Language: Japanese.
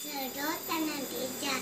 するおたなでじゃ